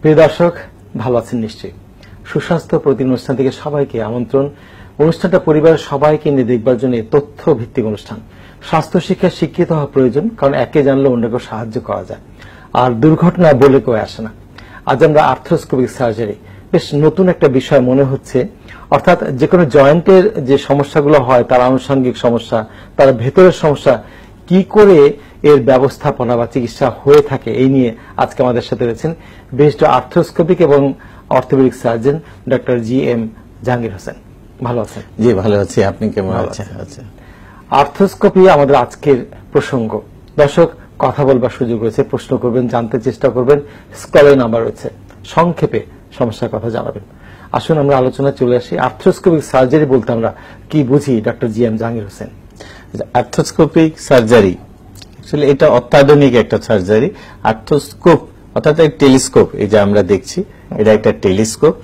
প্রিয় দর্শক, ভালো আছেন নিশ্চয়ই। সুস্বাস্থ্য প্রতি অনুষ্ঠান থেকে সবাইকে আমন্ত্রণ। অনুষ্ঠানটা সবাইকে নিয়ে দেখবার জন্য তথ্য ভিত্তিক অনুষ্ঠান। স্বাস্থ্য শিক্ষায় শিক্ষিত হওয়া প্রয়োজন, কারণ একে জানলে অন্যকে সাহায্য করা যায়। আর দুর্ঘটনা বলে কেউ আসে না। আজ আমরা আর্থ্রোস্কোপিক সার্জারি বেশ নতুন একটা বিষয় মনে হচ্ছে। অর্থাৎ যে কোনো জয়েন্টের যে সমস্যাগুলো হয়, তার আনুষঙ্গিক সমস্যা, তার ভেতরের সমস্যা, কি করে এর ব্যবস্থাপনা বা চিকিৎসা হয়ে থাকে এই নিয়ে আজকে আমাদের সাথে রয়েছেন বিশিষ্ট আর্থ্রোস্কোপিক এবং orthopaedic surgeon doctor G M Jahangir Hossain. ভালো আছেন? জি ভালো আছি। আপনি কেমন আছেন? আচ্ছা আর্থোস্কোপি আমাদের আজকের প্রসঙ্গ। দর্শক কথা বলবার সুযোগ রয়েছে প্রশ্ন করবেন জানতে চেষ্টা করবেন স্কলের নাম্বার রয়েছে। সংক্ষেপে সমস্যার কথা জানাবেন। আসুন আমরা আলোচনা চলে আসি। আর্থ্রোস্কোপিক সার্জারি বলতে আমরা কি বুঝি doctor G M Jahangir Hossain? Arthroscopic surgery actually এটা অত্যাধুনিক একটা সার্জারি আর্থোস্কোপ অর্থাৎ টেলিস্কোপ এই যে আমরা দেখছি, এটা একটা টেলিস্কোপ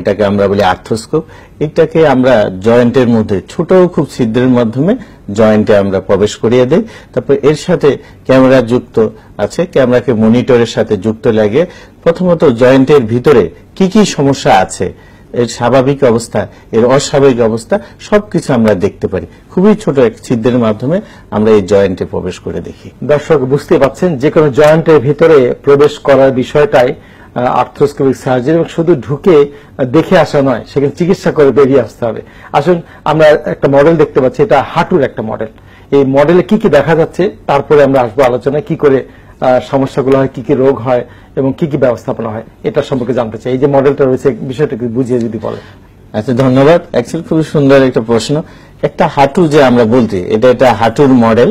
এটাকে আমরা বলি আর্থোস্কোপ এটাকে আমরা জয়েন্টের মধ্যে, ছোট খুব ছিদ্রের মাধ্যমে জয়েন্টে আমরা প্রবেশ করিয়ে দেই। তারপর এর সাথে ক্যামেরা যুক্ত আছে ক্যামেরাকে মনিটরের সাথে যুক্ত লাগে প্রথমত জয়েন্টের ভিতরে কি কি সমস্যা আছে এর স্বাভাবিক অবস্থা, এর অস্বাভাবিক অবস্থা, সবকিছু আমরা দেখতে পারি। খুবই ছোট এক ছিদ্রের মাধ্যমে আমরা এই জয়েন্টে প্রবেশ করে দেখি। দর্শক বুঝতে পাচ্ছেন, যে কোনো জয়েন্টের ভিতরে প্রবেশ করার বিষয়টাই আর্থ্রোস্কোপিক সার্জারি এবং শুধু ঢুকে দেখে আসা নয়, সেখানে চিকিৎসা করে বেরিয়ে আসতে হবে। আসুন, আমরা একটা মডেল দেখতে পাচ্ছি, এটা হাঁটুর একটা মডেল এই মডেলে কি কি দেখা যাচ্ছে, তারপরে আমরা আসব আলোচনায়, কি করে সমস্যাগুলো হয় কি কি রোগ হয় এবং কি কি ব্যবস্থাপনা হয় এটা সম্পর্কে জানতে চাই। এই যে মডেলটা রয়েছে বিষয়টা বুঝিয়ে যদি বলেন। আচ্ছা ধন্যবাদ। অ্যাকচুয়ালি খুবই সুন্দর একটা প্রশ্ন। একটা হাঁটু যে আমরা বলছি এটা একটা হাঁটুর মডেল।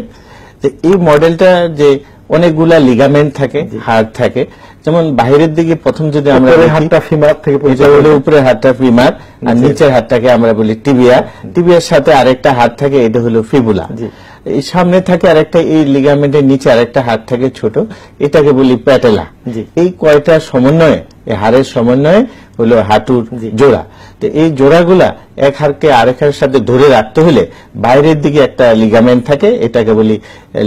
যে এই মডেলটা যে অনেকগুলা লিগামেন্ট থাকে হাড় থাকে যেমন বাইরের দিকে প্রথম যদি আমরা উপরের হাতটা ফিমার থেকে এটা হলো উপরে হাতটা ফিমার আর নিচের হাতটাকে আমরা বলি টিবিয়া টিবিয়ার সাথে আরেকটা হাত থাকে এটা হলো ফিবুলা। এই সামনে থাকে আরেকটা এই লিগামেন্টের নিচে আরেকটা হাত থাকে ছোট। এটাকে বলি প্যাটেলা। এই কয়টা সমন্বয়ে? এই হাড়ের সমন্বয়ে হলো হাঁটুর জোড়া। তো এই জোড়াগুলা এক হাড়কে আরেক হাড়ের সাথে ধরে রাখতে হলে বাইরের দিকে একটা লিগামেন্ট থাকে, এটাকে বলি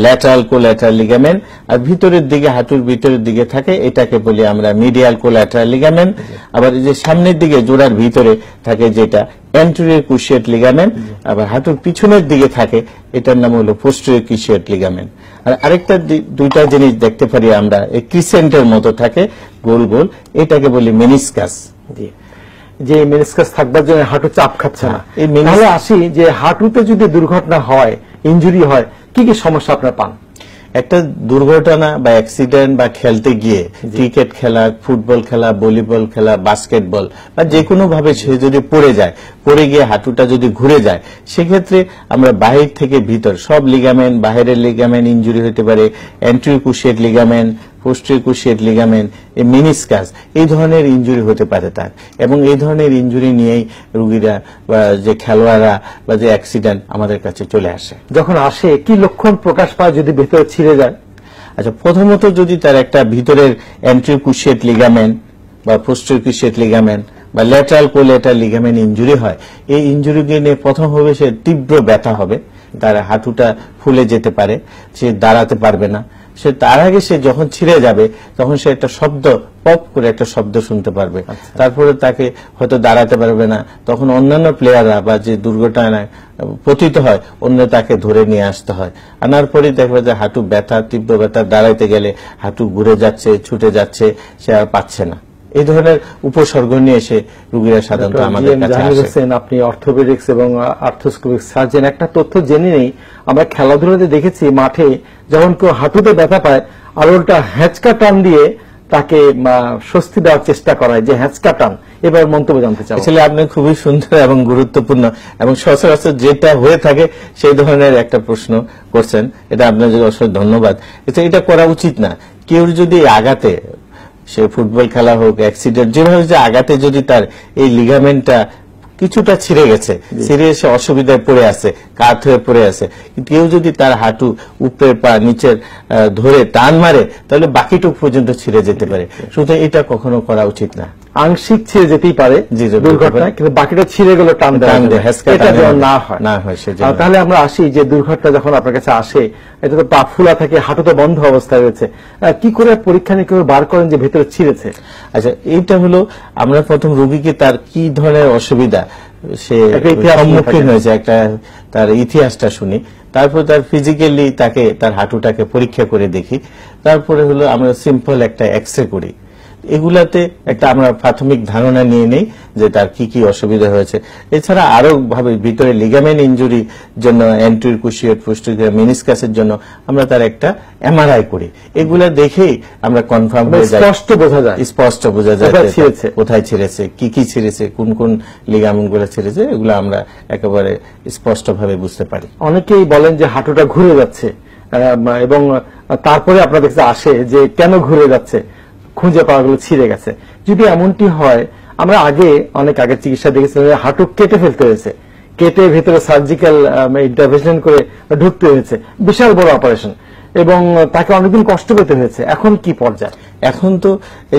ল্যাটারাল কোল্যাটারাল লিগামেন্ট আর ভিতরের দিকে হাঁটুর ভিতরের দিকে থাকে, এটাকে বলি আমরা মিডিয়াল কোল্যাটারাল লিগামেন্ট আবার যে সামনের দিকে জোড়ার ভিতরে থাকে যেটা অ্যান্টেরিয়র কুশিয়েট লিগামেন্ট আবার হাঁটুর পিছনের দিকে থাকে, এটার নাম হলো পোস্টেরিয়র কুশিয়েট লিগামেন্ট আর আরেকটা দুইটা জিনিস দেখতে পারি আমরা ক্রিসেন্টের মতো থাকে, গোল গোল, এটাকে বলি মেনিসকাস জি। যে মেনিসকাস থাকবার জন্য হাঁটু চাপ খাচ্ছে না। এই menis- আসি যে হাঁটুতে যদি দুর্ঘটনা হয় ইনজুরি হয় কি কি সমস্যা আপনার পান? একটা দুর্ঘটনা বা অ্যাক্সিডেন্ট বা খেলতে গিয়ে ক্রিকেট খেলা ফুটবল খেলা ভলিবল খেলা বাস্কেটবল বা যে কোনো ভাবে সে যদি পড়ে যায় পড়ে গিয়ে হাঁটুটা যদি ঘুরে যায় সেক্ষেত্রে আমরা বাহির থেকে ভিতর সব লিগামেন্ট বাহিরের লিগামেন্ট ইনজুরি হতে পারে anterior cruciate ligament posterior cruciate ligament এই মিনিসকাস এই ধরনের ইনজুরি হতে পারে তার। এবং এই ধরনের ইনজুরি নিয়েই রুগীরা বা যে খেলোয়াড়রা বা যে অ্যাক্সিডেন্ট আমাদের কাছে চলে আসে। যখন আসে কি লক্ষণ প্রকাশ পায় যদি ভেতরে ছিঁড়ে যায়? আচ্ছা প্রথমত যদি তার একটা ভিতরের অ্যান্ট্রিকুশিয়েট লিগামেন্ট বা পোস্টোকুশিয়েট লিগামেন্ট বা ল্যাটারাল কোলেটার লিগামেন্ট ইঞ্জুরি হয় এই ইনজুরিকে নিয়ে প্রথম হবে সে তীব্র ব্যথা হবে তার হাঁটুটা ফুলে যেতে পারে সে দাঁড়াতে পারবে না। সে তার আগে সে যখন ছিঁড়ে যাবে তখন সে একটা শব্দ পপ করে একটা শব্দ শুনতে পারবে। তারপরে তাকে হয়তো দাঁড়াতে পারবে না। তখন অন্যান্য প্লেয়াররা বা যে দুর্ঘটনায় পতিত হয় অন্য তাকে ধরে নিয়ে আসতে হয়। আনার পরে দেখবে যে হাঁটু ব্যথা তীব্র ব্যথা দাঁড়াইতে গেলে হাঁটু ঘুরে যাচ্ছে ছুটে যাচ্ছে সে আর পাচ্ছে না। এই ধরনের উপসর্গ নিয়ে এসে রুগীরা সাধারণত আমাদের কাছে জাহাঙ্গীর আসে। হোসেন আপনি অর্থোপেডিক্স এবং আর্থোস্কোপিক সার্জন একটা তথ্য জেনে নেই। আমরা খেলাধুলাতে দেখেছি মাঠে যখন কেউ হাঁটুতে ব্যথা পায় আর ওটা হ্যাঁচকা টান দিয়ে তাকে স্বস্তি দেওয়ার চেষ্টা করায় যে হ্যাঁচকা টান। এবার মন্তব্য জানতে চাই আসলে আপনি খুবই সুন্দর এবং গুরুত্বপূর্ণ এবং সচরাচর যেটা হয়ে থাকে সেই ধরনের একটা প্রশ্ন করছেন। এটা আপনার জন্য অবশ্যই ধন্যবাদ। এটা এটা করা উচিত না। কেউ যদি আগাতে সে ফুটবল খেলা হোক অ্যাক্সিডেন্ট যেভাবে যে আগাতে যদি তার এই লিগামেন্টটা কিছুটা ছিঁড়ে গেছে। ছিঁড়ে এসে অসুবিধায় পড়ে আছে কাত হয়ে পড়ে আছে। কেউ যদি তার হাঁটু উপরের পা নিচের ধরে টান মারে তাহলে বাকিটুক পর্যন্ত ছিঁড়ে যেতে পারে। সুতরাং এটা কখনো করা উচিত না। আংশিক ছিঁড়ে যেতেই পারে জি, কিন্তু বাকিটা ছিঁড়ে গেল টান এটা যেন না- হয়। না হয়। তাহলে আমরা আসি যে দুর্ঘটনা যখন আপনার কাছে আসে এটা তো পা ফুলা থাকে হাঁটু তো বন্ধ অবস্থায় রয়েছে। কি করে পরীক্ষা করে বার করেন যে ভেতরে ছিঁড়েছে? আচ্ছা এইটা হলো আমরা প্রথম রোগীকে তার কি ধরনের অসুবিধা সে সম্মুখীন হয়েছে একটা তার ইতিহাসটা শুনি। তারপর তার ফিজিক্যালি তাকে তার হাঁটুটাকে পরীক্ষা করে দেখি। তারপরে হলো আমরা সিম্পল একটা এক্স রে করি। এগুলাতে একটা আমরা প্রাথমিক ধারণা নিয়ে নেই যে তার কি কি অসুবিধা হয়েছে। এছাড়া আরও ভাবে ভিতরে লিগামেন্ট ইনজুরি জন্য অ্যান্টির কুশিয়ট পুষ্টিকা মিনিসকাসের জন্য আমরা তার একটা এমআরআই করি। এগুলা দেখেই আমরা কনফার্ম হয়ে যাই। স্পষ্ট বোঝা যায়। স্পষ্ট বোঝা যায় কোথায় ছিঁড়েছে। কি কি ছিঁড়েছে কোন কোন লিগামেন্টগুলো ছিঁড়েছে এগুলো আমরা একেবারে স্পষ্ট ভাবে বুঝতে পারি। অনেকেই বলেন যে হাঁটুটা ঘুরে যাচ্ছে। এবং তারপরে আপনাদের কাছে আসে যে কেন ঘুরে যাচ্ছে। খুঁজে পাওয়া গুলো ছিঁড়ে গেছে। যদি এমনটি হয়, আমরা আগে, অনেক আগে চিকিৎসা দেখেছিলাম হাঁটু কেটে ফেলতে হয়েছে। কেটে ভেতরে সার্জিক্যাল ইন্টারভেশন করে ঢুকতে হয়েছে। বিশাল বড় অপারেশন এবং তাকে অনেকদিন কষ্ট পেতে হয়েছে। এখন কি পর্যায়ে? এখন তো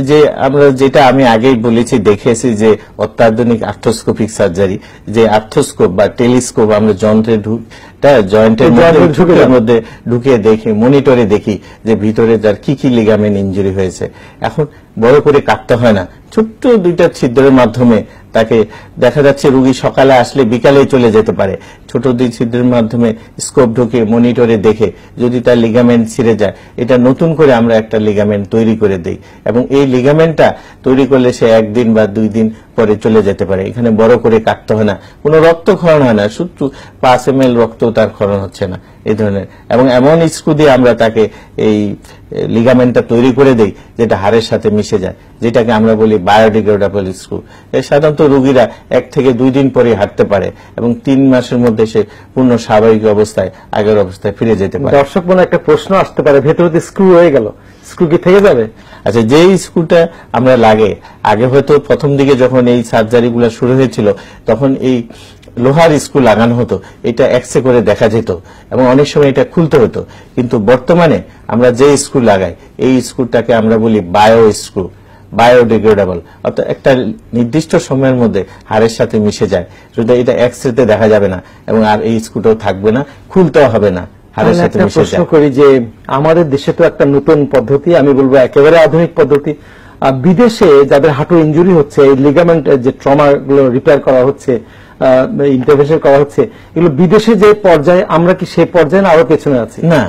যে আমরা যেটা আমি আগেই বলেছি দেখেছি যে অত্যাধুনিক আর্থোস্কোপিক সার্জারি যে আর্থোস্কোপ বা টেলিস্কোপ আমরা যন্ত্রে জয়েন্টের মধ্যে ঢুকে ঢুকিয়ে দেখি মনিটরে দেখি যে ভিতরে যার কি কি লিগামেন্ট ইনজুরি হয়েছে। এখন বড় করে কাটতে হয় না। ছোট্ট দুইটা ছিদ্রের মাধ্যমে তাকে দেখা যাচ্ছে রুগী সকালে আসলে বিকালে চলে যেতে পারে। ছোট দুই ছিদ্রের মাধ্যমে স্কোপ ঢুকে মনিটরে দেখে যদি তার লিগামেন্ট ছিঁড়ে যায়, এটা নতুন করে আমরা একটা লিগামেন্ট তৈরি করে দেই এবং এই লিগামেন্টটা তৈরি করলে সে একদিন বা দুই দিন পরে চলে যেতে পারে। এখানে বড় করে কাটতে হয় না। কোনো রক্ত রক্তক্ষরণ হয় না। শুধু পাঁচ এম রক্ত তার ক্ষরণ হচ্ছে না। এই ধরনের। এবং এমন স্ক্রু দিয়ে আমরা তাকে এই লিগামেন্টটা তৈরি করে দেই যেটা হাড়ের সাথে মিশে যায় যেটাকে আমরা বলি বায়োডিগ্রেডেবল স্ক্রু। এর সাধারণত রোগীরা এক থেকে দুই দিন পরে হাঁটতে পারে এবং তিন মাসের মধ্যে সে পূর্ণ স্বাভাবিক অবস্থায় আগের অবস্থায় ফিরে যেতে পারে। দর্শক মনে একটা প্রশ্ন আসতে পারে ভেতরে স্ক্রু হয়ে গেল স্ক্রু কি থেকে যাবে? আচ্ছা যে স্ক্রুটা আমরা লাগে আগে হয়তো প্রথম দিকে যখন এই সার্জারি গুলো শুরু হয়েছিল তখন এই লোহার স্ক্রু লাগানো হতো এটা এক্সরে করে দেখা যেত এবং অনেক সময় এটা খুলতে হতো। কিন্তু বর্তমানে আমরা যে স্ক্রু লাগাই এই স্ক্রুটাকে আমরা বলি বায়ো স্ক্রু বায়োডিগ্রেডেবল। অর্থাৎ একটা নির্দিষ্ট সময়ের মধ্যে হাড়ের সাথে মিশে যায়। শুধু এটা এক্সরেতে দেখা যাবে না এবং আর এই স্ক্রুটাও থাকবে না খুলতেও হবে না হাড়ের সাথে প্রশ্ন করি যে আমাদের দেশে তো একটা নতুন পদ্ধতি আমি বলব একেবারে আধুনিক পদ্ধতি। বিদেশে যাদের হাঁটু ইনজুরি হচ্ছে এই লিগামেন্ট যে ট্রমা গুলো রিপেয়ার করা হচ্ছে ইন্টারভেনশন করা হচ্ছে। এগুলো বিদেশে যে পর্যায়ে, আমরা কি সেই পর্যায়ে আরও পেছনে আছি? না,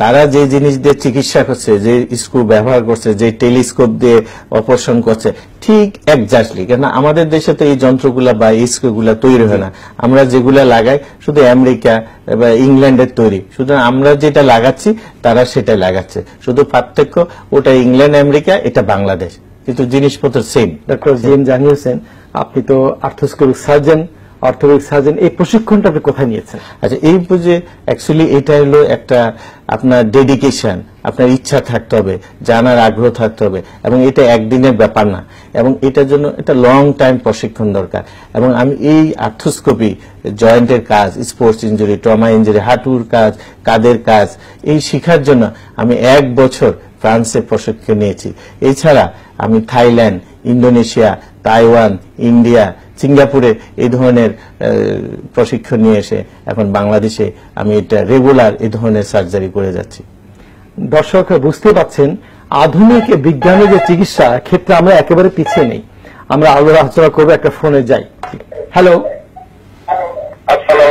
তারা যে জিনিস দিয়ে চিকিৎসা করছে, যে স্ক্রু ব্যবহার করছে, যে টেলিস্কোপ দিয়ে অপারেশন করছে, ঠিক একজাক্টলি কেন আমাদের দেশে তো এই যন্ত্রগুলা বা স্ক্রুগুলা তৈরি হয় না। আমরা যেগুলা লাগাই, শুধু আমেরিকা বা ইংল্যান্ডের তৈরি। শুধু আমরা যেটা লাগাচ্ছি, তারা সেটা লাগাচ্ছে। শুধু পার্থক্য, ওটা ইংল্যান্ড, আমেরিকা, এটা বাংলাদেশ। কিন্তু জিনিসপত্র same doctor G M Zahir Hossain আপনি তো আর্থোস্কোপিক সার্জন অর্থোপেডিক সার্জন এই প্রশিক্ষণটা আপনি কোথায় নিয়েছেন? আচ্ছা এই বুঝে অ্যাকচুয়ালি এটা হলো একটা আপনার ডেডিকেশন আপনার ইচ্ছা থাকতে হবে জানার আগ্রহ থাকতে হবে এবং এটা একদিনের ব্যাপার না। এবং এটার জন্য এটা লং টাইম প্রশিক্ষণ দরকার। এবং আমি এই আর্থোস্কোপি জয়েন্টের কাজ স্পোর্টস ইঞ্জুরি ট্রমা ইঞ্জুরি হাঁটুর কাজ কাদের কাজ এই শিখার জন্য আমি এক বছর ফ্রান্সে প্রশিক্ষণ নিয়েছি। এছাড়া আমি থাইল্যান্ড ইন্দোনেশিয়া তাইওয়ান ইন্ডিয়া সিঙ্গাপুরে এই ধরনের প্রশিক্ষণ নিয়ে এসে এখন বাংলাদেশে আমি এটা রেগুলার এই ধরনের সার্জারি করে যাচ্ছি। দর্শক বুঝতে পাচ্ছেন আধুনিক বিজ্ঞানের যে চিকিৎসা ক্ষেত্রে আমরা একেবারে পিছিয়ে নেই। আমরা আলো আলোচনা করব একটা ফোনে যাই। হ্যালো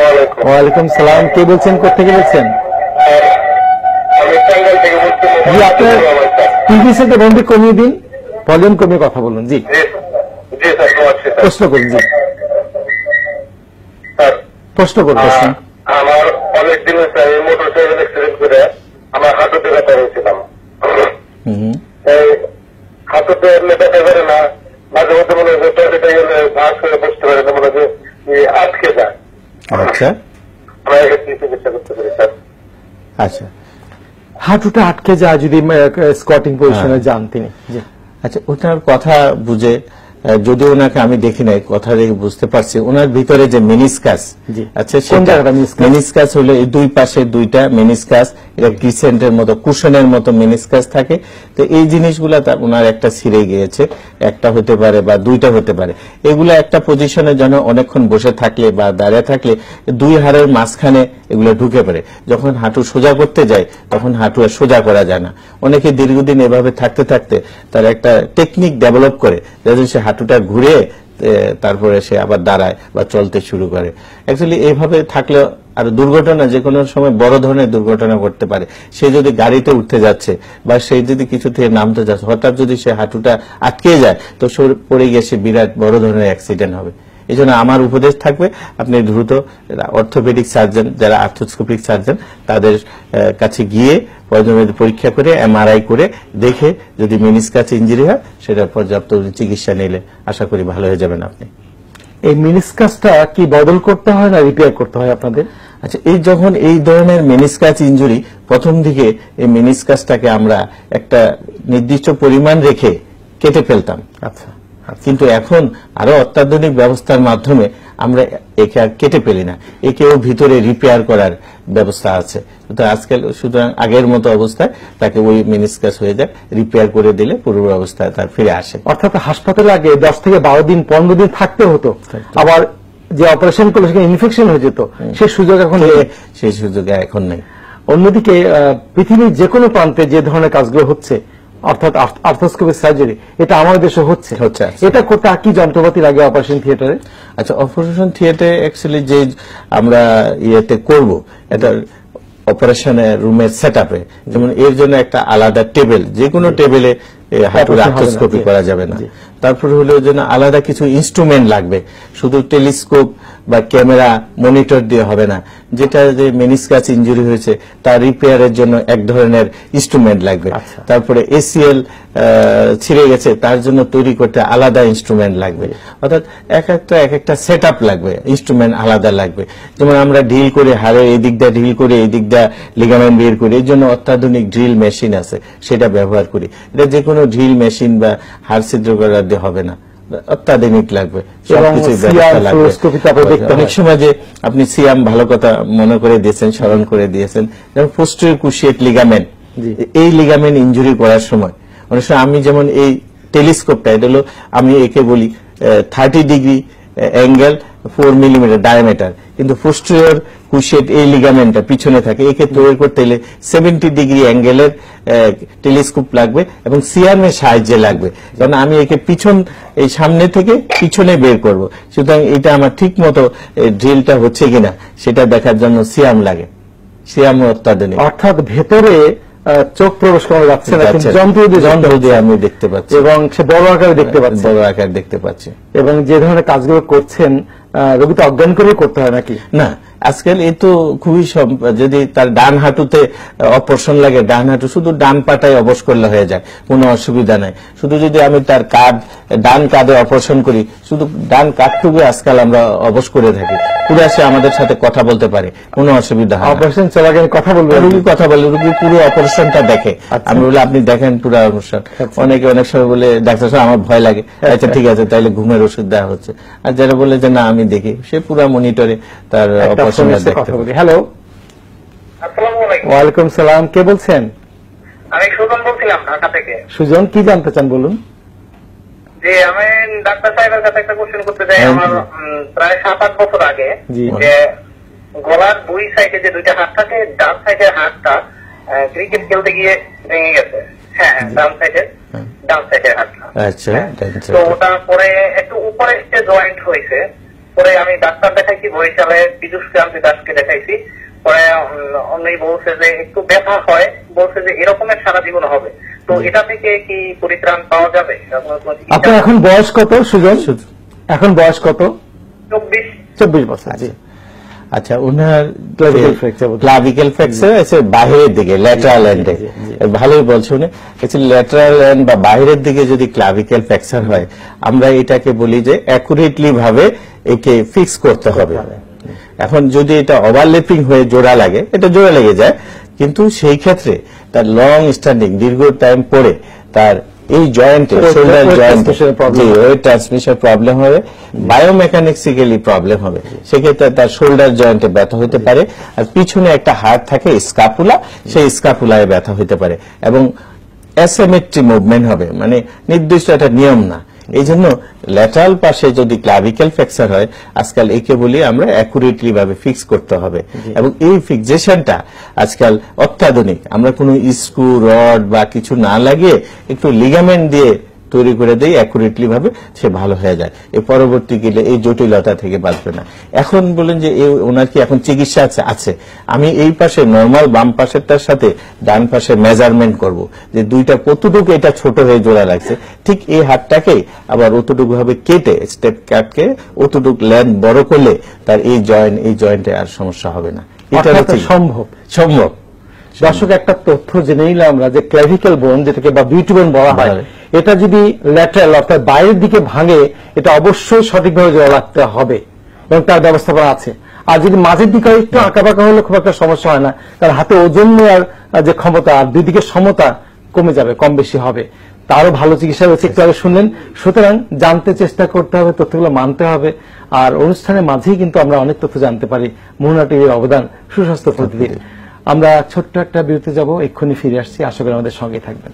আলাইকুম। ওয়ালাইকুম সালাম। কে বলছেন? কোথেকে বলছেন? জি আপনার টিভি সেটে বন্ধু কমিয়ে দিন ভলিউম কমিয়ে কথা বলুন জি। প্রশ্ন করুন জি। প্রশ্ন করুন প্রশ্ন। আমার অনেক দিন হয়েছে আমি মোটর সাইকেল অ্যাক্সিডেন্ট করে আমার হাঁটুতে ব্যথা হয়েছিলাম হাঁটুতে এমনি ব্যথা করে না মাঝে মধ্যে মনে হয় টয়লেটে গেলে ভাস করে বসতে পারে না মনে হয় আটকে যায়। আচ্ছা। আমরা চিকিৎসা করতে পারি স্যার। আচ্ছা। হাঁটুটা আটকে যায় যদি স্কটিং পজিশনে হ্যাঁ। যান তিনি আচ্ছা ওটার কথা বুঝে যদিও ওনাকে আমি দেখি নাই কথা দেখে বুঝতে পারছি। ওনার ভিতরে যে মেনিসকাস। আচ্ছা meniscus? মেনিসকাস হলো এই দুই পাশে দুইটা মেনিসকাস এটা ক্রিসেন্টের মতো কুশনের মতো মেনিসকাস থাকে। তো এই জিনিসগুলা তার ওনার একটা ছিঁড়ে গিয়েছে একটা হতে পারে বা দুইটা হতে পারে। এগুলো একটা পজিশনে যেন অনেকক্ষণ বসে থাকলে বা দাঁড়িয়ে থাকলে দুই হাড়ের মাঝখানে এগুলো ঢুকে পড়ে। যখন হাঁটু সোজা করতে যায় তখন হাঁটু আর সোজা করা যায় না। অনেকে দীর্ঘদিন এভাবে থাকতে থাকতে তার একটা টেকনিক ডেভেলপ করে যাতে সে হাঁটুটা ঘুরে তারপরে সে আবার দাঁড়ায় বা চলতে শুরু করে। অ্যাকচুয়ালি এইভাবে থাকলে আর দুর্ঘটনা যে কোনো সময় বড় ধরনের দুর্ঘটনা ঘটতে পারে। সে যদি গাড়িতে উঠতে যাচ্ছে বা সে যদি কিছু থেকে নামতে যাচ্ছে, হঠাৎ যদি সে হাঁটুটা আটকে যায়, তো পড়ে গিয়ে সে বিরাট বড় ধরনের অ্যাক্সিডেন্ট হবে। এই জন্য আমার উপদেশ থাকবে, আপনি দ্রুত অর্থোপেডিক সার্জন যারা আর্থোস্কোপিক সার্জন তাদের কাছে গিয়ে প্রয়োজনীয় পরীক্ষা করে এমআরআই করে দেখে যদি মেনিসকাস ইঞ্জুরি হয়, সেটা পর্যাপ্ত চিকিৎসা নিলে আশা করি ভালো হয়ে যাবেন আপনি। এই মিনিসকাসটা কি বদল করতে হয় না রিপেয়ার করতে হয় আপনাদের? আচ্ছা এই যখন এই ধরনের মেনিসকাস ইঞ্জুরি প্রথম দিকে এই মেনিসকাসটাকে আমরা একটা নির্দিষ্ট পরিমাণ রেখে কেটে ফেলতাম। আচ্ছা। কিন্তু এখন আরও অত্যাধুনিক ব্যবস্থার মাধ্যমে আমরা একে আর কেটে পেলি না। একেও ভিতরে রিপেয়ার করার ব্যবস্থা আছে। তো আজকাল সুতরাং আগের মতো অবস্থায় তাকে ওই মিনিসকাস হয়ে যায় রিপেয়ার করে দিলে পূর্ব অবস্থায় তার ফিরে আসে। অর্থাৎ হাসপাতালে আগে দশ থেকে বারো দিন পনেরো দিন থাকতে হতো। আবার যে অপারেশন করলে সেখানে ইনফেকশন হয়ে যেত সে সুযোগ এখন। সেই সুযোগ এখন নেই। অন্যদিকে পৃথিবীর যে কোনো প্রান্তে যে ধরনের কাজগুলো হচ্ছে অর্থাৎ আর্থোস্কোপিক সার্জারি এটা আমাদের দেশে হচ্ছে। হচ্ছে। এটা করতে কি যন্ত্রপাতি লাগে অপারেশন থিয়েটারে আচ্ছা অপারেশন থিয়েটারে অ্যাকচুয়ালি যে আমরা ইয়েতে করব এটা অপারেশনের রুমের সেট আপে যেমন এর জন্য একটা আলাদা টেবিল যে কোনো টেবিলে জি। করা যাবে না। তারপরে হলো জন্য আলাদা কিছু ইনস্ট্রুমেন্ট লাগবে। শুধু টেলিস্কোপ বা ক্যামেরা মনিটর দিয়ে হবে না। যেটা যে মেনিসকাস ইঞ্জুরি হয়েছে তার রিপেয়ারের জন্য এক ধরনের ইনস্ট্রুমেন্ট লাগবে। আচ্ছা। তারপরে এসিএল ছিঁড়ে গেছে তার জন্য তৈরি করতে আলাদা ইনস্ট্রুমেন্ট লাগবে। অর্থাৎ এক একটা এক একটা সেট লাগবে ইনস্ট্রুমেন্ট আলাদা লাগবে। যেমন আমরা ড্রিল করে হাড়ে এই দিক দিয়ে ড্রিল করে এই দিক দিয়ে লিগামেন্ট বের করি এর জন্য অত্যাধুনিক ড্রিল মেশিন আছে সেটা ব্যবহার করি। এটা যে কোনো ড্রিল মেশিন বা হাড় ছিদ্র করার দিয়ে হবে না। অত্যাধুনিক লাগবে। অনেক সময় যে আপনি সিয়াম ভালো কথা মনে করে দিয়েছেন স্মরণ করে দিয়েছেন যেমন পোস্টের কুশিয়েট লিগামেন্ট এই লিগামেন্ট ইঞ্জুরি করার সময় অনেক সময় আমি যেমন এই টেলিস্কোপটা এটা হলো আমি একে বলি thirty degree angle four millimetre diameter কিন্তু পোস্টেরিয়র কুশেট এই লিগামেন্টটা পিছনে থাকে। একে তৈরি করতে গেলে সেভেন্টি ডিগ্রি অ্যাঙ্গেলের টেলিস্কোপ লাগবে এবং সিয়ামের সাহায্যে লাগবে। কারণ আমি একে পিছন, এই সামনে থেকে পিছনে বের করব। সুতরাং এটা আমার ঠিক মতো ড্রিলটা হচ্ছে কিনা, সেটা দেখার জন্য সিয়াম লাগে। সিয়াম অত্যাধুনিক। অর্থাৎ ভেতরে চোখ প্রবেশ করা যাচ্ছে না কিন্তু যন্ত্র দিয়ে যন্ত্র দিয়ে আমি দেখতে পাচ্ছি। এবং সে বড় আকারে দেখতে পাচ্ছে। বড় আকার দেখতে পাচ্ছি। এবং যে ধরনের কাজগুলো করছেন আহ, রোগীকে অজ্ঞান করে করতে হয় নাকি? না আজকাল এই তো খুবই যদি তার ডান হাঁটুতে অপারেশন লাগে ডান হাঁটু শুধু ডান পাটায় অবশ করলে হয়ে যায় কোনো অসুবিধা নাই। শুধু যদি আমি তার কাঁধ ডান কাঁধে অপারেশন করি শুধু ডান কাঁধটুকু আজকাল আমরা অবশ করে থাকি। পুরো সে আমাদের সাথে কথা বলতে পারে কোনো অসুবিধা হয় অপারেশন চলাকালীন কথা বলবে রুগী কথা বলে রুগী পুরো অপারেশনটা দেখে। আচ্ছা। আমি বলে আপনি দেখেন পুরো অনুষ্ঠান অনেকে অনেক সময় বলে ডাক্তার সাহেব আমার ভয় লাগে। আচ্ছা। ঠিক আছে তাহলে ঘুমের ওষুধ দেওয়া হচ্ছে। আর যারা বলে যে না আমি দেখি। সে পুরো মনিটরে তার অপারেশনটা দেখতে হ্যালো আসসালামু আলাইকুম। ওয়ালাইকুম সালাম কে বলছেন? আমি সুজন বলছিলাম ঢাকা থেকে। সুজন কি জানতে চান বলুন? যে আমি ডাক্তার সাহেবের কাছে একটা কোশ্চেন করতে চাই হ্যাঁ, আমার প্রায় সাত আট বছর আগে যে গলার দুই সাইডে যে দুইটা হাত থাকে ডান সাইডের হাতটা ক্রিকেট খেলতে গিয়ে ভেঙে গেছে। হ্যাঁ হ্যাঁ, ডান সাইডের ডান সাইডের হাতটা। আচ্ছা তো ওটা পরে একটু উপরে জয়েন্ট হয়েছে পরে আমি ডাক্তার দেখাইছি বরিশালে বিদুষ ক্রান্তি দাসকে দেখাইছি। পরে উম, উনি বলছে যে একটু ব্যথা হয় বলছে যে এরকমের সারা জীবন হবে। তো এটা থেকে কি পরিত্রাণ পাওয়া যাবে? আপনার এখন বয়স কত সুজন? এখন বয়স কত? চব্বিশ। চব্বিশ বছর জি। আচ্ছা fracture বলতে- ক্লাভিক্যাল ফ্র্যাকচার আছে বাহিরের দিকে ল্যাটারাল এন্ডে। ভালোই বলছো উনি। ল্যাটারাল এন্ড বা বাইরের দিকে যদি ক্লাভিক্যাল ফ্র্যাকচার হয় আমরা এটাকে বলি যে অ্যাকুরেটলি ভাবে একে ফিক্স করতে হবে। এখন যদি এটা ওভারলেপিং হয়ে জোড়া লাগে এটা জোড়া লেগে যায় কিন্তু সেই ক্ষেত্রে তার লং স্ট্যান্ডিং দীর্ঘ টাইম পরে তার এই জয়েন্টে শোল্ডার। ওয়েট ট্রান্সমিশন প্রবলেম হবে। বায়োমেকানিক্সিক্যালি প্রবলেম হবে সেক্ষেত্রে তার শোল্ডার জয়েন্টে ব্যথা হতে পারে আর পিছনে একটা হাড় থাকে স্কাপুলা সেই স্কাপুলায় ব্যথা হতে পারে। এবং অ্যাসেমেট্রি মুভমেন্ট হবে মানে নির্দিষ্ট একটা নিয়ম না। এই জন্য ল্যাটারাল পাশে যদি ক্লাভিক্যাল ফ্র্যাকচার হয় আজকাল একে বলি আমরা অ্যাকুরেটলি ভাবে ফিক্স করতে হবে। এবং এই ফিক্সেশনটা আজকাল অত্যাধুনিক। আমরা কোনো স্ক্রু রড বা কিছু না লাগিয়ে একটু লিগামেন্ট দিয়ে তৈরি করে দেই অ্যাকুরেটলি ভাবে সে ভালো হয়ে যায়। এই পরবর্তী গেলে এই জটিলতা থেকে বাঁচবে না। এখন বলেন যে ওনার কি এখন চিকিৎসা আছে? আছে। আমি এই পাশে নর্মাল বাম পাশেরটার সাথে ডান পাশে মেজারমেন্ট করব যে দুইটা কতটুকু এটা ছোট হয়ে জোড়া লাগছে। ঠিক এই হাতটাকে আবার অতটুকু ভাবে কেটে স্টেপ কাটকে অতটুকু ল্যান্ড বড় করলে তার এই জয়েন্ট এই জয়েন্টে আর সমস্যা হবে না। এটা সম্ভব। সম্ভব। দর্শক একটা তথ্য জেনে নিলাম আমরা যে ক্লাভিক্যাল বোন যেটাকে বা বিউটি বোন বলা হয় এটা যদি ল্যাটারাল অর্থাৎ বাইরের দিকে ভাঙে এটা অবশ্যই সঠিকভাবে জোড়া লাগতে হবে এবং তার ব্যবস্থাপনা আছে। আর যদি মাঝের দিকে একটু আঁকা বাঁকা হলে খুব একটা সমস্যা হয় না কারণ হাতে ওজন নেওয়ার যে ক্ষমতা আর দুই দিকে সমতা কমে যাবে কম বেশি হবে। তারও ভালো চিকিৎসা রয়েছে একটু আগে শুনলেন। সুতরাং জানতে চেষ্টা করতে হবে তথ্যগুলো মানতে হবে। আর অনুষ্ঠানের মাঝেই কিন্তু আমরা অনেক তথ্য জানতে পারি। মোহনা টিভির অবদান সুস্বাস্থ্য প্রতিদিন। আমরা ছোট্ট একটা বিরতি যাব, এক্ষুনি ফিরে আসছি, আশা করি আমাদের সঙ্গে থাকবেন।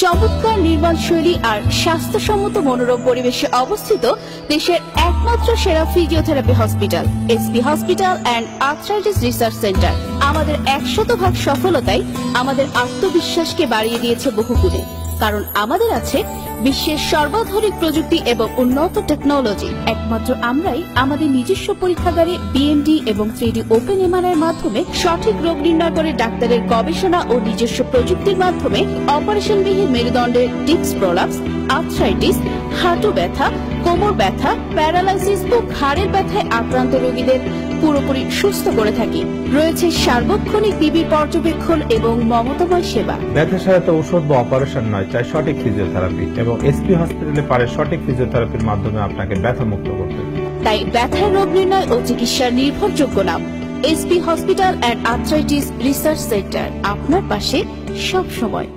চমৎকার নির্মাণ শৈলী আর স্বাস্থ্যসম্মত মনোরম পরিবেশে অবস্থিত দেশের একমাত্র সেরা physiotherapy hospital SP hospital and arthritis research centre আমাদের একশত ভাগ সফলতাই আমাদের আত্মবিশ্বাসকে বাড়িয়ে দিয়েছে বহুগুণে। কারণ আমাদের আছে বিশ্বের সর্বাধুনিক প্রযুক্তি এবং উন্নত টেকনোলজি। একমাত্র আমরাই আমাদের নিজস্ব পরীক্ষাগারে বিএমডি এবং থ্রিডি ওপেন এমআরআই মাধ্যমে সঠিক রোগ নির্ণয় করে ডাক্তারের গবেষণা ও নিজস্ব প্রযুক্তির মাধ্যমে অপারেশনবিহীন মেরুদণ্ডের ডিস্ক প্রলাপস আর্থ্রাইটিস হাঁটু ব্যথা, কোমর ব্যথা, প্যারালাইসিস ও ঘাড়ের ব্যথায় আক্রান্ত রোগীদের পুরোপুরি সুস্থ করে থাকি। রয়েছে সার্বক্ষণিক বিবির পর্যবেক্ষণ এবং মমতাময় সেবা। ব্যথা সারাতে ওষুধ বা অপারেশন নয় চাই সঠিক ফিজিওথেরাপি এবং এসপি হসপিটালে পারে সঠিক ফিজিওথেরাপির মাধ্যমে আপনাকে ব্যথা মুক্ত করতে। তাই ব্যথার রোগ নির্ণয় ও চিকিৎসার নির্ভরযোগ্য নাম। SP hospital and arthritis research centre আপনার পাশে সব সময়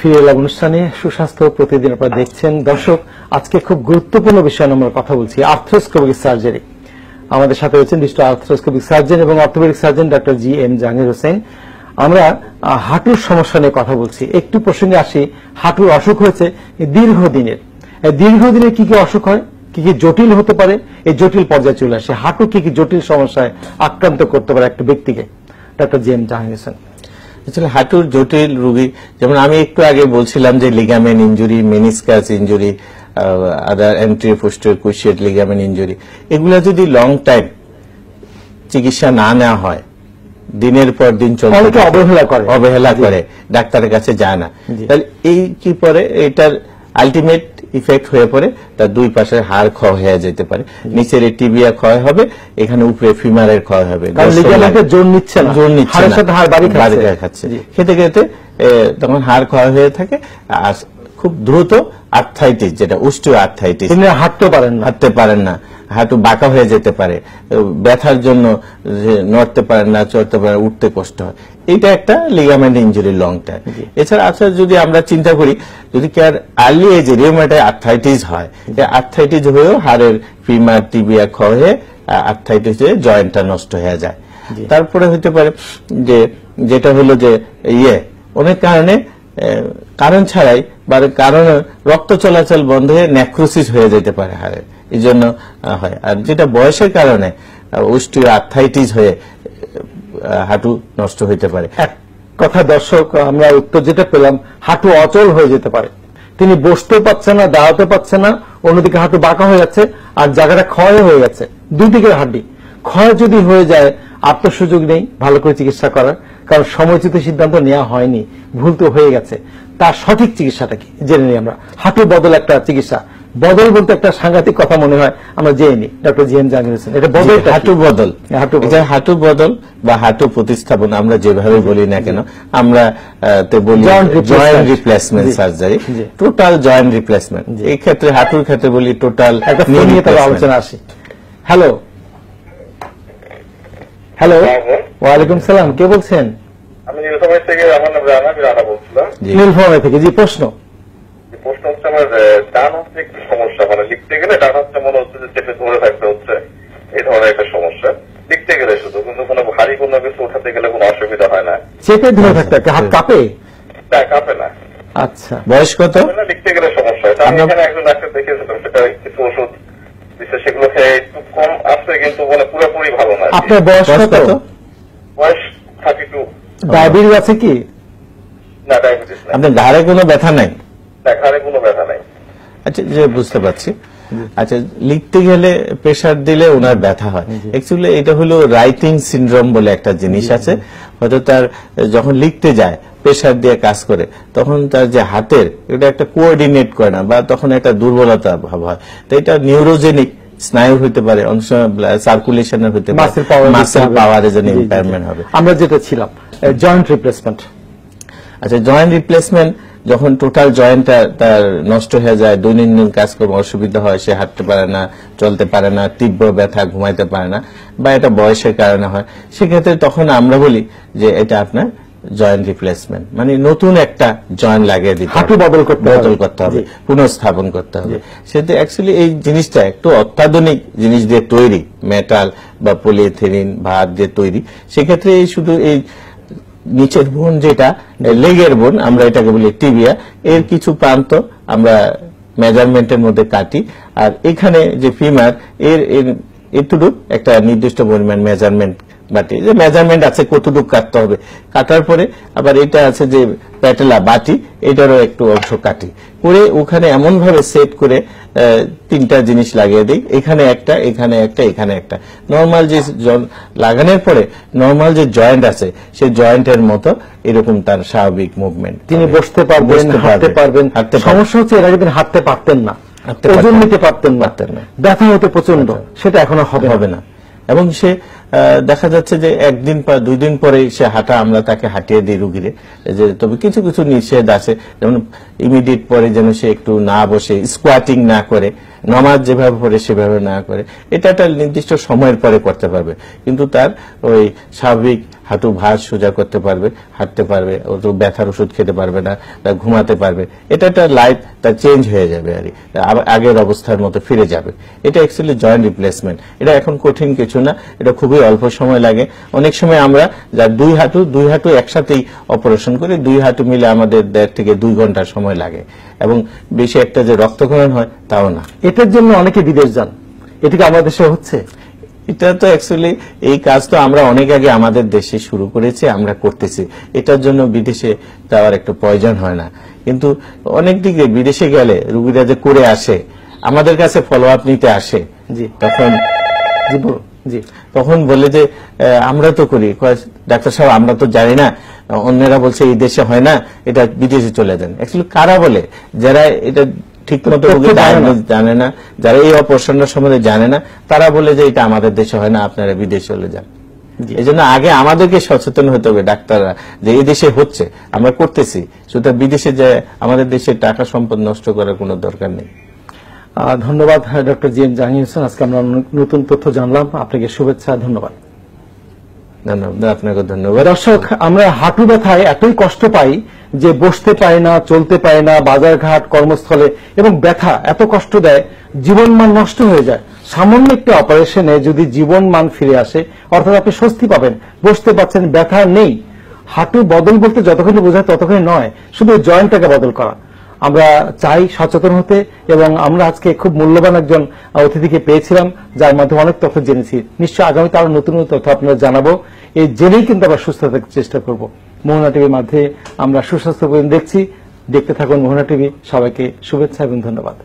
ফিরে এলাম অনুষ্ঠানে। সুস্বাস্থ্য প্রতিদিন আপনারা দেখছেন। দর্শক, আজকে খুব গুরুত্বপূর্ণ বিষয় নিয়ে আমরা কথা বলছি, আর্থ্রোস্কোপিক সার্জারি। আমাদের সাথে রয়েছেন বিশিষ্ট আর্থ্রোস্কোপিক সার্জন এবং orthopaedic surgeon doctor G M Jahangir Hossain. আমরা হাঁটুর সমস্যা নিয়ে কথা বলছি। একটু প্রসঙ্গে আসি, হাঁটুর অসুখ হয়েছে দীর্ঘদিনের। দীর্ঘদিনের কি কি অসুখ হয়? কি কি জটিল হতে পারে? এই জটিল পর্যায়ে চলে আসে। হাঁটু কি কি জটিল সমস্যায় আক্রান্ত করতে পারে একটা ব্যক্তিকে? Doctor G M Jahangir Hossain. আসলে হাঁটুর জটিল রোগী যেমন আমি একটু আগে বলছিলাম যে ligament injury meniscus injury other anterior posterior cruciate ligament injury এগুলা যদি লং টাইম চিকিৎসা না নেওয়া হয় দিনের পর দিন চলতে অবহেলা করে। অবহেলা করে ডাক্তারের কাছে যায় না। তাহলে এই কি পরে এটার আলটিমেট ইফেক্ট হয়ে পড়ে তার দুই পাশের হাড় ক্ষয় হয়ে যেতে পারে। নিচের টিবিয়া ক্ষয় হবে এখানে উপরে ফিমারের ক্ষয় হবে। জোর নিচ্ছে না। জোর নিচ্ছে হাড় বাড়ি খাচ্ছে। খেতে খেতে তখন হাড় ক্ষয় হয়ে থাকে আর খুব দ্রুত আর্থাইটিস যেটা উষ্ট্রীয় আর্থাইটিস তিনি হাঁটতেও পারেন না। হাঁটতে পারেন না। হাঁটু বাঁকা হয়ে যেতে পারে। ব্যথার জন্য নড়তে পারেন না চড়তে পারেন উঠতে কষ্ট হয়। এটা একটা লিগামেন্ট ইঞ্জুরি লং টাইম এছাড়া আচ্ছা যদি আমরা চিন্তা করি যদি কেয়ার আর্লি এজে রিউমেটাই আর্থাইটিস হয় আর্থাইটিস হয়েও হাড়ের ফিমার টিবিয়া ক্ষয় হয়ে আর্থাইটিস হয়ে জয়েন্টটা নষ্ট হয়ে যায়। তারপরে হতে পারে যে যেটা হলো যে ইয়ে অনেক কারণে কারণ ছাড়াই বা কারণ রক্ত চলাচল বন্ধ হয়ে নেক্রোসিস হয়ে যেতে পারে হাড়ে এই জন্য হয়। আর যেটা বয়সের কারণে উষ্টি আর্থাইটিস হয়ে হাঁটু নষ্ট হইতে পারে। কথা, দর্শক, আমরা উত্তর যেটা পেলাম, হাঁটু অচল হয়ে যেতে পারে। তিনি বসতে পারছে না দাঁড়াতে পারছে না, অন্যদিকে হাঁটু বাঁকা হয়ে যাচ্ছে, আর জায়গাটা ক্ষয় হয়ে গেছে। দুই দিকের হাড্ডি ক্ষয় যদি হয়ে যায় আপনার সুযোগ নেই ভালো করে চিকিৎসা করার কারণ সময়োচিত সিদ্ধান্ত নেওয়া হয়নি ভুল তো হয়ে গেছে। তার সঠিক চিকিৎসাটা কি? জেনে নিই আমরা। হাঁটু বদল একটা চিকিৎসা। বদল বলতে একটা সাংঘাতিক কথা মনে হয় আমরা জেনে doctor G M Jahangir Hossain এটা বদল হাঁটু বদল। হাঁটু বদল। হাঁটু বদল বা হাঁটু প্রতিস্থাপন আমরা যেভাবে বলি না কেন আমরা তে বলি joint replacement surgery total joint replacement এই ক্ষেত্রে হাঁটুর ক্ষেত্রে বলি টোটাল একটা নিয়ে তবে আলোচনা আসি। হ্যালো হ্যালো ওয়ালাইকুম সালাম কে বলছেন? আমি নীলফামারী থেকে আমার নাম রানা আমি রানা বলছিলাম। নীলফামারী থেকে জি প্রশ্ন। প্রশ্ন হচ্ছে আমার ডান হচ্ছে সমস্যা মানে লিখতে গেলে ডান হচ্ছে মনে হচ্ছে যে চেপে ধরে থাকতে হচ্ছে এই ধরনের একটা সমস্যা। লিখতে গেলে শুধু কিন্তু কোনো ভারী কোনো কিছু উঠাতে গেলে কোনো অসুবিধা হয় না। চেপে ধরে থাকতে হাত কাঁপে? না কাঁপে না। আচ্ছা। বয়স কত? লিখতে গেলে সমস্যা হয়। আমি এখানে একজন ডাক্তার দেখিয়েছিলাম সেটা কিছু ওষুধ দিচ্ছে সেগুলো খেয়ে একটু কম আসছে কিন্তু মানে পুরোপুরি ভালো না আপনার বয়স কত? বয়স থার্টি টু ডায়াবেটিস আছে কি? না ডায়াবেটিস না আপনার ঘাড়ে কোনো ব্যথা নাই? না ঘাড়ে কোনো ব্যথা নাই। আচ্ছা যে বুঝতে পারছি। আচ্ছা লিখতে গেলে প্রেশার দিলে ওনার ব্যথা হয়। অ্যাকচুয়ালি এটা হলো রাইটিং সিনড্রোম বলে একটা জিনিস আছে। হয়তো তার যখন লিখতে যায় প্রেশার দিয়ে কাজ করে তখন তার যে হাতের এটা একটা কোঅর্ডিনেট করে না বা তখন একটা দুর্বলতা ভাব হয়। তো এটা নিউরোজেনিক স্নায়ু হতে পারে সার্কুলেশনের হতে পারে। মাসেল পাওয়ারের জন্য ইম্পায়ারমেন্ট হবে। আমরা যেটা ছিলাম জয়েন্ট রিপ্লেসমেন্ট আচ্ছা জয়েন্ট রিপ্লেসমেন্ট যখন টোটাল জয়েন্টটা তার নষ্ট হয়ে যায় দৈনন্দিন কাজকর্ম অসুবিধা হয় সে হাঁটতে পারে না চলতে পারে না তীব্র ব্যথা ঘুমাইতে পারে না বা এটা বয়সের কারণে হয় সেক্ষেত্রে তখন আমরা বলি যে এটা আপনার জয়েন্ট রিপ্লেসমেন্ট মানে নতুন একটা জয়েন্ট লাগিয়ে দিতে হাঁটু বদল করতে বদল করতে হবে পুনঃস্থাপন করতে হবে। সেটা অ্যাকচুয়ালি এই জিনিসটা একটু অত্যাধুনিক জিনিস দিয়ে তৈরি মেটাল বা পলিথিলিন ভাত দিয়ে তৈরি। সেক্ষেত্রে এই শুধু এই নিচের বোন যেটা লেগের বোন আমরা এটাকে বলি টিবিয়া এর কিছু প্রান্ত আমরা মেজারমেন্টের মধ্যে কাটি। আর এখানে যে ফিমার এর এর এটুকু একটা নির্দিষ্ট পরিমাণ মেজারমেন্ট বাটি। যে মেজারমেন্ট আছে কতটুকু কাটতে হবে। কাটার পরে আবার এটা আছে যে প্যাটেলা বাটি এটারও একটু অংশ কাটি। করে ওখানে এমন ভাবে সেট করে তিনটা জিনিস লাগিয়ে দিই। এখানে একটা এখানে একটা এখানে একটা। নর্মাল যে লাগানোর পরে নর্মাল যে জয়েন্ট আছে সেই জয়েন্টের মতো এরকম তার স্বাভাবিক মুভমেন্ট তিনি বসতে পারবেন হাঁটতে পারবেন। হাঁটতে সমস্যা হচ্ছে এরা তিনি হাঁটতে পারতেন না। ওজন নিতে পারতেন না। ব্যথা হতে প্রচণ্ড সেটা এখনও হবে হবে না। এবং সে দেখা যাচ্ছে যে একদিন বা দুই দিন পরে সে হাঁটা, আমরা তাকে হাঁটিয়ে দিই রুগীরে। যে তবে কিছু কিছু নিষেধ আছে, যেমন ইমিডিয়েট পরে যেন সে একটু না বসে স্কোয়াটিং না করে। নমাজ যেভাবে পড়ে, সেভাবে না করে। এটা একটা নির্দিষ্ট সময়ের পরে করতে পারবে। কিন্তু তার ওই স্বাভাবিক হাঁটু ভাঁজ সোজা করতে পারবে, হাঁটতে পারবে, ও তো ব্যথার ওষুধ খেতে পারবে না বা ঘুমাতে পারবে। এটা একটা লাইফ তার চেঞ্জ হয়ে যাবে আর। আগের অবস্থার মতো ফিরে যাবে। এটা অ্যাকচুয়ালি জয়েন্ট রিপ্লেসমেন্ট এটা এখন কঠিন কিছু না। এটা খুবই অল্প সময় লাগে। অনেক সময় আমরা যা দুই হাঁটু দুই হাঁটু একসাথেই অপারেশন করি। দুই হাঁটু মিলে আমাদের দেড় থেকে দুই ঘণ্টা সময় লাগে। এবং বেশি একটা যে রক্তক্ষরণ হয় তাও না। এটার জন্য অনেকে বিদেশ যান। এটা কি আমাদের দেশে হচ্ছে? এটা তো অ্যাকচুয়ালি এই কাজ তো আমরা অনেক আগে আমাদের দেশে শুরু করেছি আমরা করতেছি। এটার জন্য বিদেশে যাওয়ার একটু প্রয়োজন হয় না। কিন্তু অনেক দিকে বিদেশে গেলে রুগীরা যে করে আসে আমাদের কাছে ফলো আপ নিতে আসে। জি। তখন জি তখন বলে যে আমরা তো করি। ডাক্তার সাহেব আমরা তো জানি না। অন্যরা বলছে এই দেশে হয় না এটা বিদেশে চলে যান। অ্যাকচুয়ালি কারা বলে? যারা এটা ঠিক মতো জানে না। যারা এই অপারেশনের সম্বন্ধে জানে না তারা বলে যে এটা আমাদের দেশে হয় না আপনারা বিদেশে চলে যান। এই জন্য আগে আমাদেরকে সচেতন হতে হবে ডাক্তাররা যে এই দেশে হচ্ছে আমরা করতেছি। সুতরাং বিদেশে যে আমাদের দেশে টাকা সম্পদ নষ্ট করার কোনো দরকার নেই। ধন্যবাদ doctor G M Jahangir Hossain. আজকে আমরা নতুন তথ্য জানলাম। আপনাকে শুভেচ্ছা ধন্যবাদ। আপনাকে ধন্যবাদ। দর্শক, আমরা হাঁটু ব্যথায় এতই কষ্ট পাই যে বসতে পারি না, চলতে পারি না, বাজারঘাট, কর্মস্থলে, এবং ব্যথা এত কষ্ট দেয়, জীবনমান নষ্ট হয়ে যায়। সামান্য একটি অপারেশনে যদি জীবনমান ফিরে আসে, অর্থাৎ আপনি স্বস্তি পাবেন, বসতে পারছেন, ব্যথা নেই। হাঁটু বদল বলতে যতক্ষণ বোঝায় ততক্ষণ নয়, শুধু জয়েন্টটাকে বদল করা। আমরা চাই সচেতন হতে এবং আমরা আজকে খুব মূল্যবান একজন অতিথিকে পেয়েছিলাম, যার মাধ্যমে অনেক তথ্য জেনেছি। নিশ্চয়ই আগামীতে আরও নতুন নতুন তথ্য আপনারা জানাব। এই জেনেই কিন্তু আমরা সুস্থ থাকার চেষ্টা করব। মোহনা টিভির মাধ্যমে আমরা সুস্বাস্থ্য পর্যন্ত দেখছি। দেখতে থাকুন মোহনা টিভি। সবাইকে শুভেচ্ছা এবং ধন্যবাদ।